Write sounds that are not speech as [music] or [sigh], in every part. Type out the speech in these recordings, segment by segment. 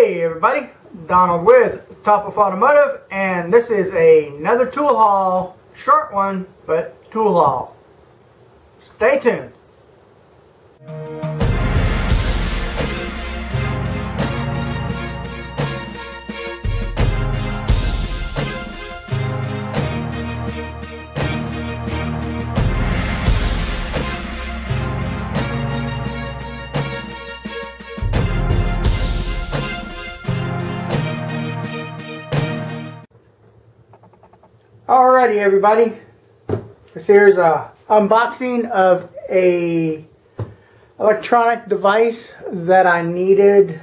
Hey everybody, Donald with Topwolf Automotive and this is another tool haul, short one, but tool haul. Stay tuned. Alrighty everybody, this here's a unboxing of a electronic device that I needed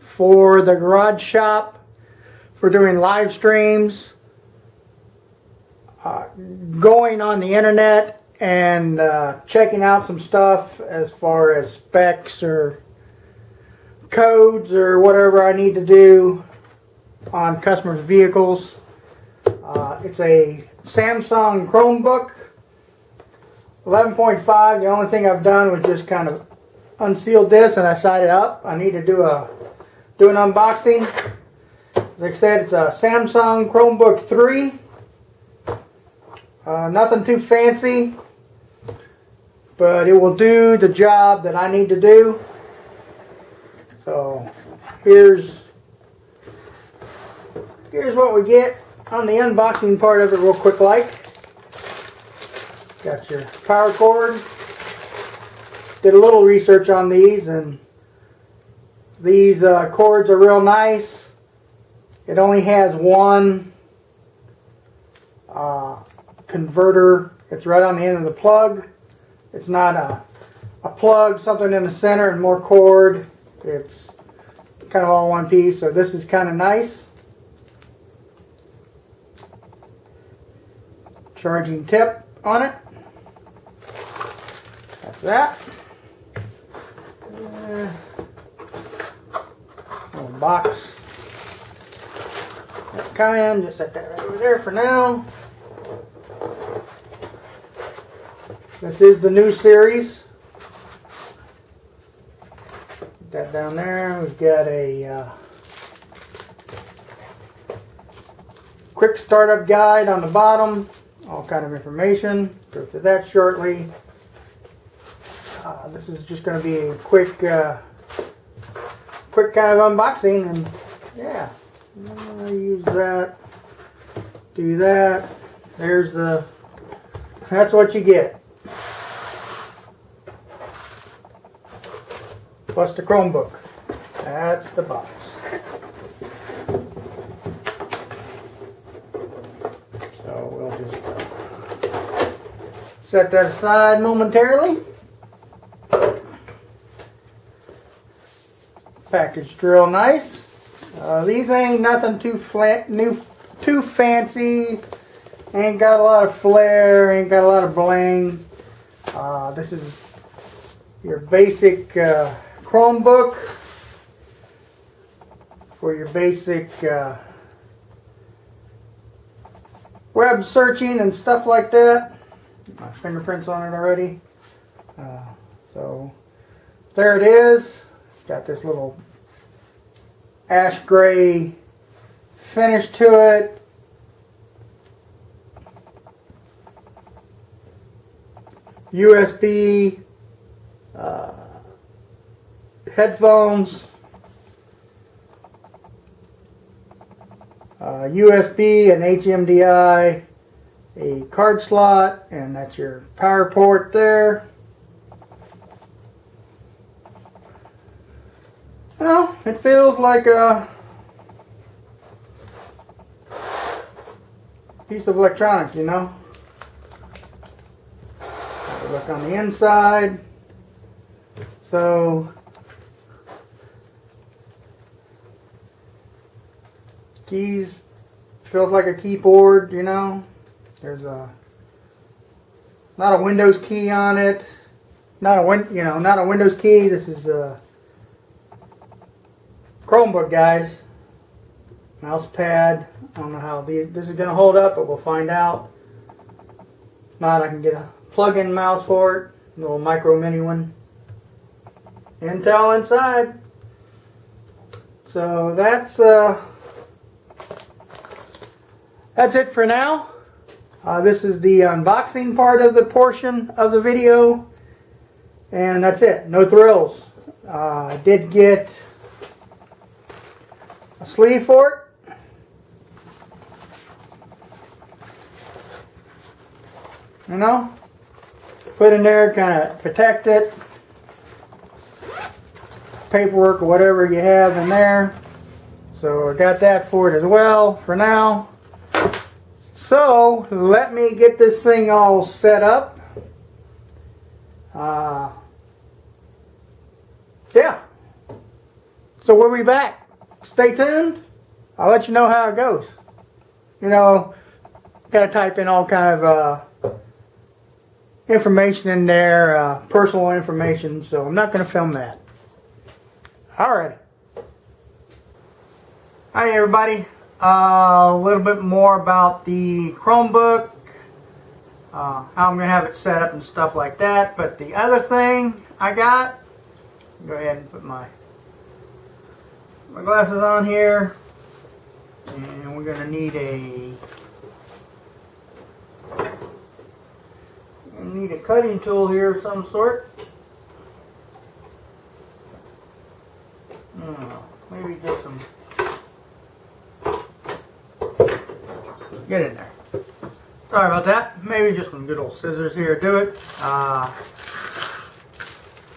for the garage shop for doing live streams, uh, going on the internet and uh, checking out some stuff as far as specs or codes or whatever I need to do on customers' vehicles. Uh, it's a Samsung Chromebook 11.5. The only thing I've done was just kind of unsealed this and I side it up. I need to do a do an unboxing. Like I said, it's a Samsung Chromebook 3. Uh, nothing too fancy, but it will do the job that I need to do. So here's here's what we get on the unboxing part of it real quick like. Got your power cord. Did a little research on these and these uh, cords are real nice. It only has one uh, converter. It's right on the end of the plug. It's not a, a plug, something in the center and more cord. It's kind of all one piece. So this is kind of nice. Charging tip on it. That's that. Uh, little box. That kind, just set that right over there for now. This is the new series. Put that down there. We've got a uh, quick startup guide on the bottom all kind of information. Go through that shortly. Uh, this is just going to be a quick, uh, quick kind of unboxing, and yeah, i use that. Do that. There's the. That's what you get. Plus the Chromebook. That's the box. Set that aside momentarily. Package drill nice. Uh, these ain't nothing too flat, new, too fancy. Ain't got a lot of flair. Ain't got a lot of bling. Uh, this is your basic uh, Chromebook for your basic uh, web searching and stuff like that my fingerprints on it already. Uh, so there it is. It's got this little ash gray finish to it. USB uh, headphones, uh, USB and HMDI a card slot and that's your power port there. Well, it feels like a piece of electronics, you know. Look on the inside. So keys feels like a keyboard, you know. There's a not a Windows key on it. Not a win, you know, not a Windows key. This is a Chromebook, guys. Mouse pad. I don't know how this is going to hold up, but we'll find out. If not, I can get a plug-in mouse for it. A little micro mini one. Intel inside. so that's uh, that's it for now. Uh, this is the unboxing part of the portion of the video. And that's it. No thrills. Uh, I did get a sleeve for it. You know, put in there, kind of protect it. Paperwork or whatever you have in there. So I got that for it as well for now. So let me get this thing all set up. Uh, yeah. So we'll be back. Stay tuned. I'll let you know how it goes. You know, gotta type in all kind of uh, information in there, uh, personal information, so I'm not gonna film that. Alright. Hi everybody. A little bit more about the Chromebook, uh, how I'm going to have it set up and stuff like that. But the other thing I got, go ahead and put my my glasses on here, and we're going to need a need a cutting tool here of some sort. Hmm, maybe just some Get in there. Sorry about that. Maybe just some good old scissors here do it. Uh,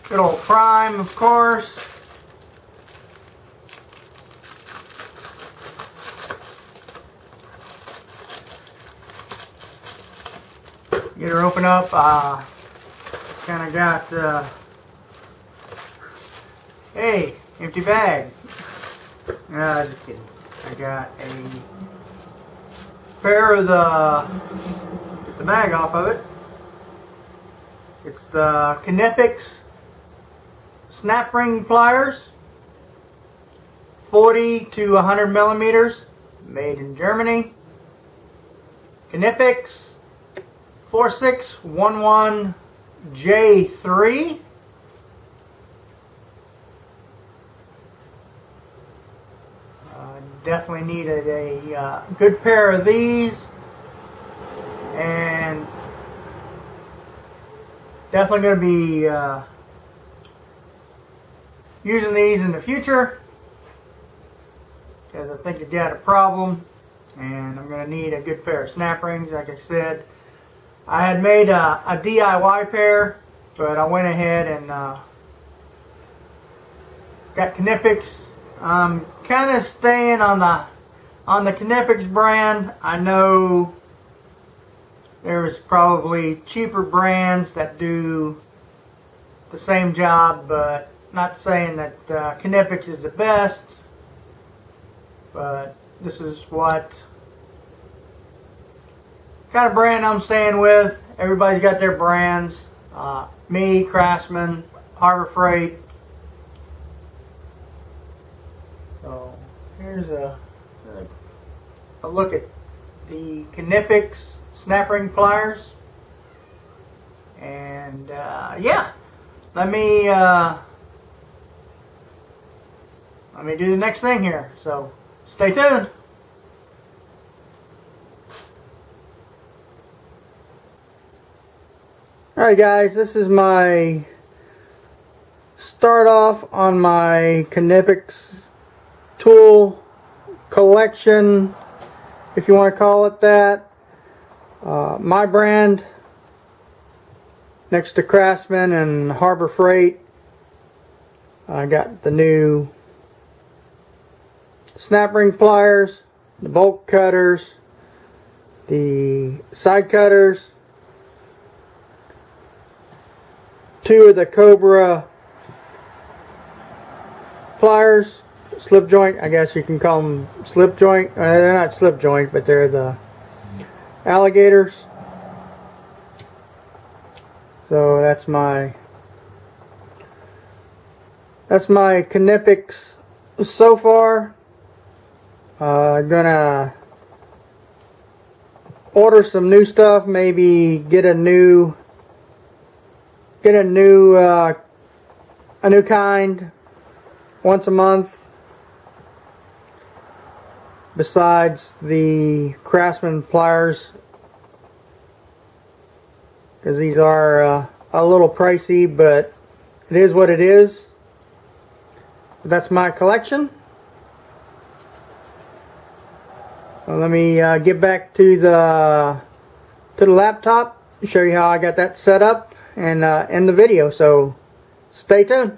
good old prime, of course. Get her open up. Uh, kind of got, uh, hey, empty bag. Uh, just kidding. I got a pair of the, get the mag off of it. It's the Knipex snap ring pliers, 40 to 100 millimeters, made in Germany. Knipex 4611J3. Definitely needed a uh, good pair of these. And definitely going to be uh, using these in the future. Because I think it got a problem. And I'm going to need a good pair of snap rings like I said. I had made a, a DIY pair but I went ahead and uh, got Knipex I'm kind of staying on the on the Knipex brand. I know there's probably cheaper brands that do the same job, but not saying that uh, is the best. But this is what kind of brand I'm staying with. Everybody's got their brands. Uh, me, Craftsman, Harbor Freight, here's a, a, look at the Knipex snap ring pliers. And uh, yeah, let me uh, let me do the next thing here. So stay tuned. Alright guys, this is my start off on my Knipex tool collection, if you want to call it that. Uh, my brand, next to Craftsman and Harbor Freight, I got the new snap ring pliers, the bolt cutters, the side cutters, two of the Cobra pliers, slip joint. I guess you can call them slip joint. Uh, they're not slip joint, but they're the alligators. So that's my that's my Knipex so far. Uh, gonna order some new stuff. Maybe get a new get a new uh, a new kind once a month besides the Craftsman pliers because these are uh, a little pricey but it is what it is. That's my collection. So let me uh, get back to the to the laptop show you how I got that set up and uh, end the video. So stay tuned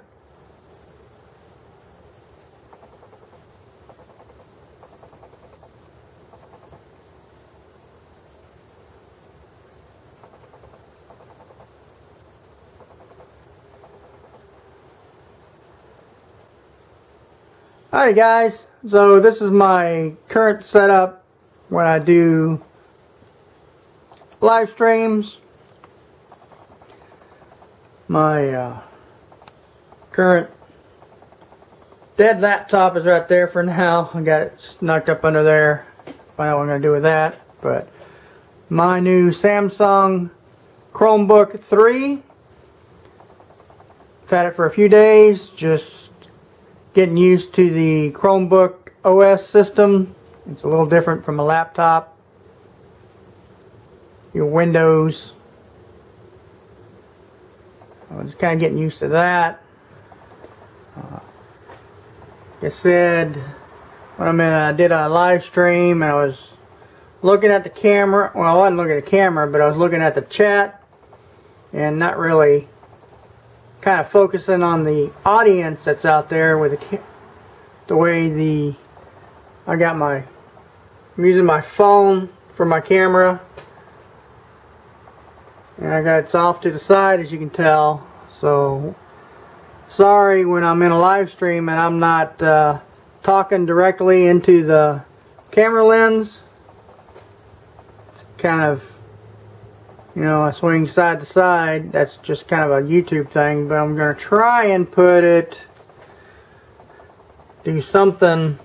Alright guys, so this is my current setup when I do live streams. My uh, current dead laptop is right there for now. I got it snuck up under there. Find out what I'm going to do with that. But my new Samsung Chromebook 3. I've had it for a few days. Just getting used to the Chromebook OS system. It's a little different from a laptop. Your Windows. I'm just kind of getting used to that. Uh, like I said, when I'm in, I did a live stream and I was looking at the camera. Well, I wasn't looking at the camera, but I was looking at the chat and not really kind of focusing on the audience that's out there with the, the way the I got my I'm using my phone for my camera. And I got it's off to the side as you can tell. So sorry when I'm in a live stream and I'm not uh, talking directly into the camera lens. It's kind of you know, I swing side to side. That's just kind of a YouTube thing, but I'm going to try and put it, do something,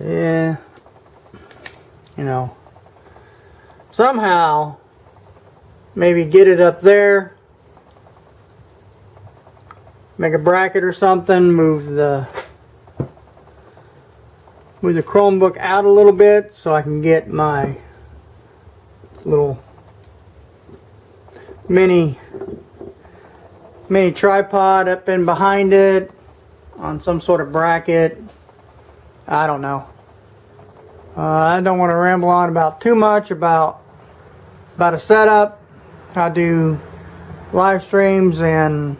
yeah, you know, somehow, maybe get it up there, make a bracket or something, move the, move the Chromebook out a little bit so I can get my little mini mini tripod up in behind it on some sort of bracket. I don't know. Uh, I don't want to ramble on about too much about about a setup. I do live streams and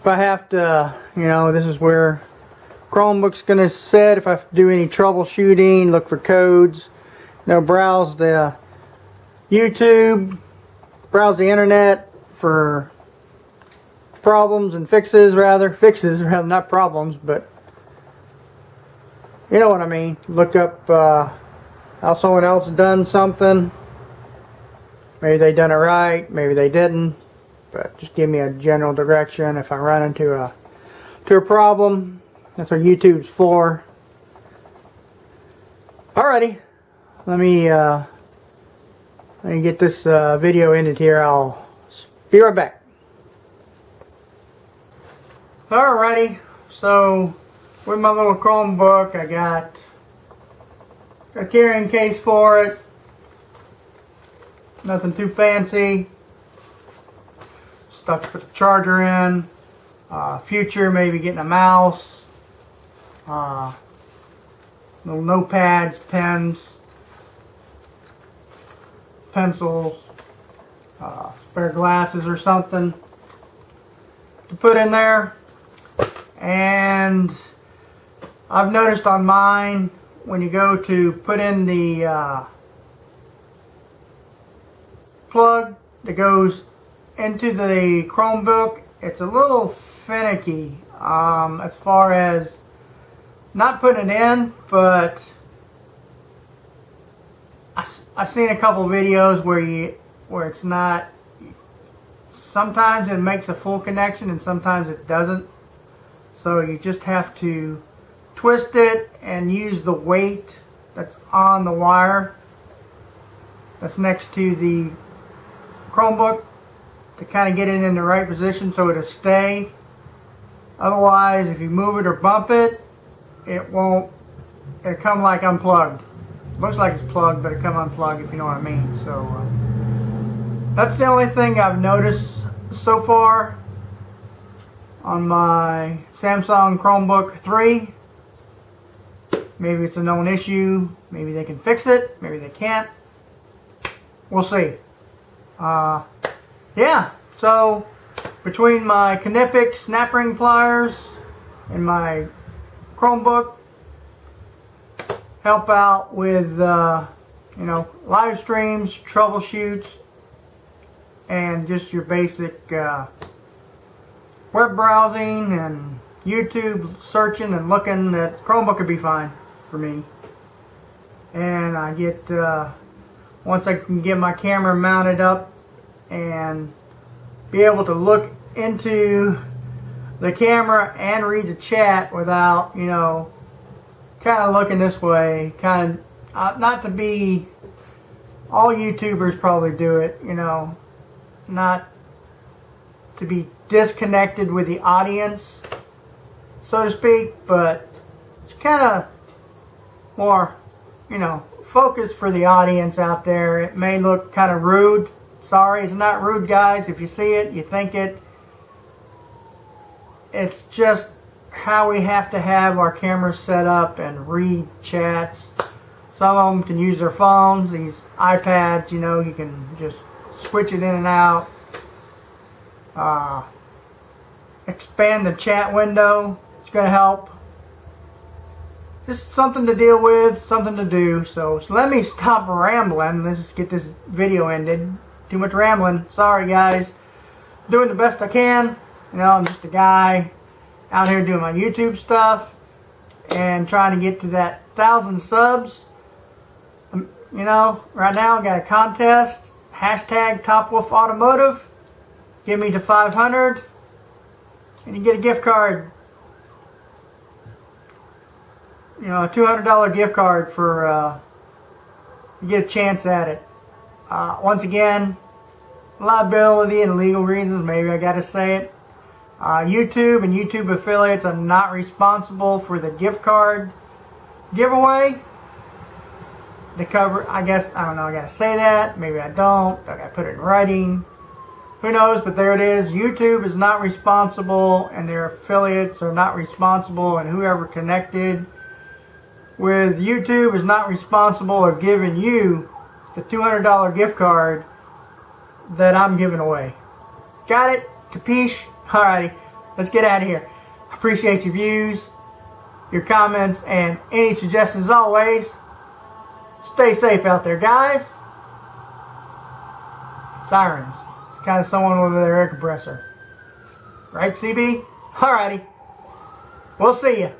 if I have to, you know, this is where Chromebook's going to sit if I do any troubleshooting, look for codes know, browse the YouTube, browse the internet for problems and fixes rather. Fixes [laughs] rather, not problems, but you know what I mean. Look up uh, how someone else done something. Maybe they done it right, maybe they didn't. But just give me a general direction if I run into a to a problem. That's what YouTube's for. Alrighty let me uh, let me get this uh, video ended here. I'll be right back. Alrighty, so with my little Chromebook, I got, a carrying case for it. Nothing too fancy. Stuff to put the charger in. Uh, future, maybe getting a mouse. Uh, little notepads, pens pencils, uh, spare glasses or something to put in there. And I've noticed on mine, when you go to put in the uh, plug that goes into the Chromebook, it's a little finicky um, as far as not putting it in, but I, I've seen a couple videos where you where it's not sometimes it makes a full connection and sometimes it doesn't so you just have to twist it and use the weight that's on the wire that's next to the Chromebook to kind of get it in the right position so it'll stay otherwise if you move it or bump it it won't, it'll come like unplugged. Looks like it's plugged, but it come unplugged if you know what I mean. So uh, that's the only thing I've noticed so far on my Samsung Chromebook 3. Maybe it's a known issue. Maybe they can fix it. Maybe they can't. We'll see. Uh, yeah, so between my Knipex snap ring pliers and my Chromebook, help out with, uh, you know, live streams, troubleshoots, and just your basic uh, web browsing and YouTube searching and looking that Chromebook would be fine for me. And I get, uh, once I can get my camera mounted up and be able to look into the camera and read the chat without, you know, kind of looking this way, kind of, uh, not to be, all YouTubers probably do it, you know, not to be disconnected with the audience, so to speak, but it's kind of more, you know, focused for the audience out there. It may look kind of rude. Sorry, it's not rude, guys. If you see it, you think it. It's just how we have to have our cameras set up and read chats. Some of them can use their phones, these iPads, you know, you can just switch it in and out. Uh, expand the chat window. It's going to help. Just something to deal with, something to do. So, so let me stop rambling. Let's just get this video ended. Too much rambling. Sorry, guys. Doing the best I can. You know, I'm just a guy out here doing my YouTube stuff and trying to get to that thousand subs. Um, you know, right now I got a contest. Hashtag Top Wolf Automotive. Get me to 500 and you get a gift card. You know, a $200 gift card for, uh, you get a chance at it. Uh, once again, liability and legal reasons, maybe I got to say it. Uh, YouTube and YouTube affiliates are not responsible for the gift card giveaway. The cover, I guess, I don't know, I got to say that. Maybe I don't. I got to put it in writing. Who knows, but there it is. YouTube is not responsible and their affiliates are not responsible and whoever connected with YouTube is not responsible of giving you the $200 gift card that I'm giving away. Got it? Capiche? Alrighty, let's get out of here. Appreciate your views, your comments, and any suggestions as always. Stay safe out there, guys. Sirens. It's kind of someone with their air compressor. Right, CB? Alrighty. We'll see you.